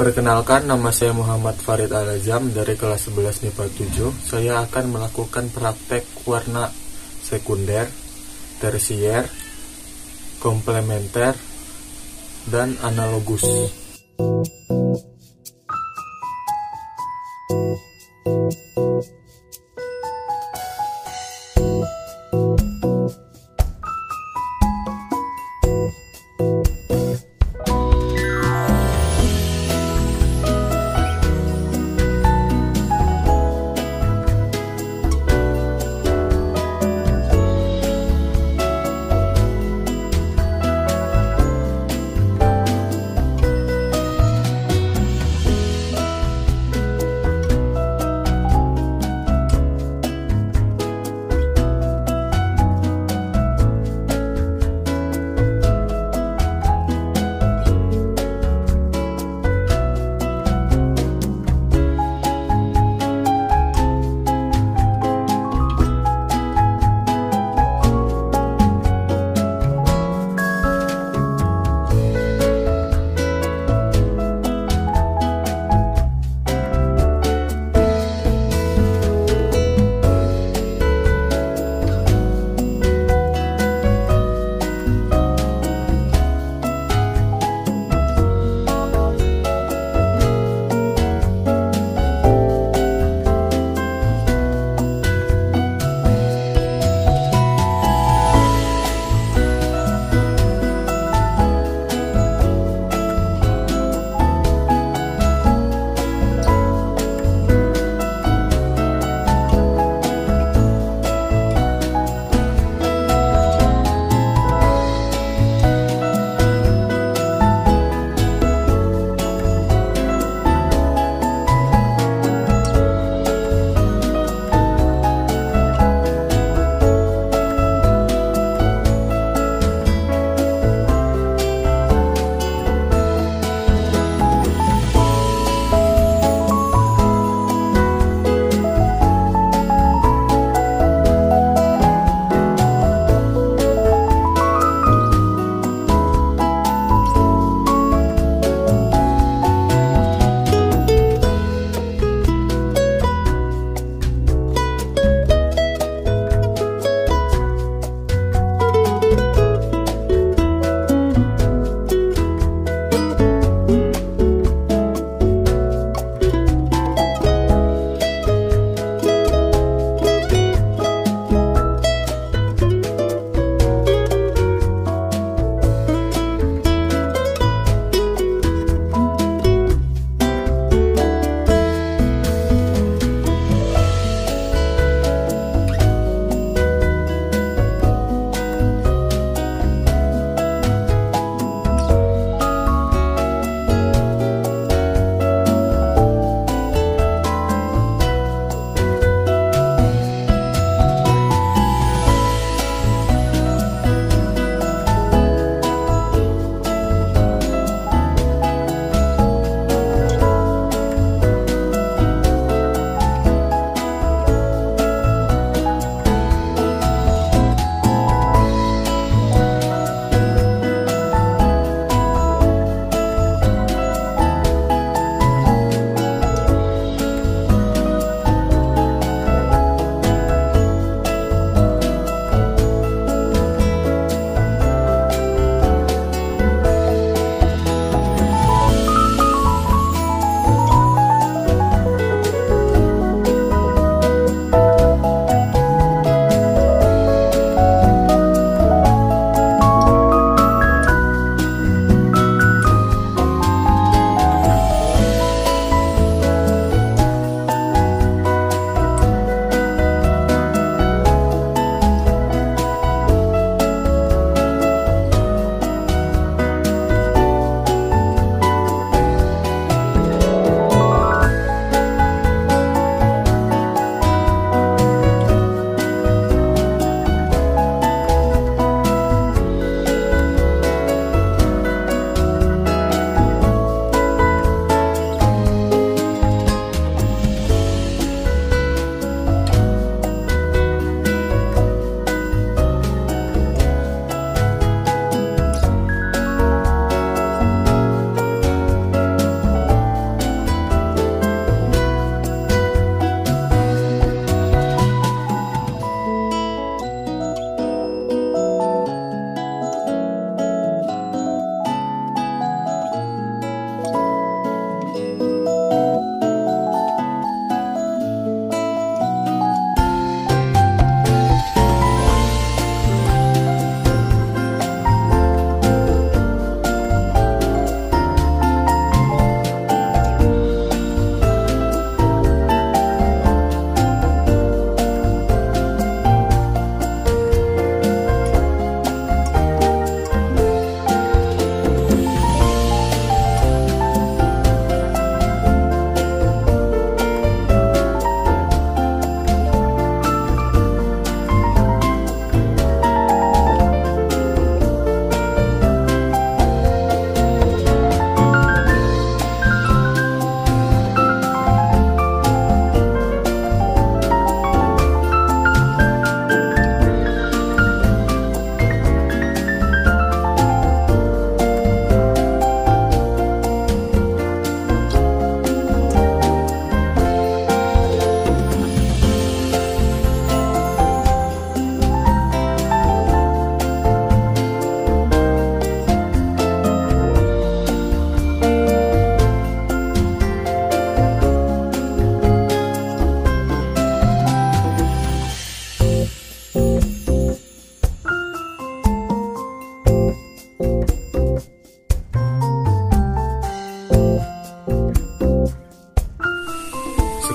Perkenalkan, nama saya Muhammad Farid Al-Azam dari kelas 11 MIPA 7. Saya akan melakukan praktek warna sekunder, tersier, komplementer, dan analogus.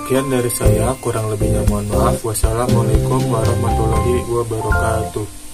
Sekian dari saya, kurang lebihnya mohon maaf. Wassalamualaikum warahmatullahi wabarakatuh.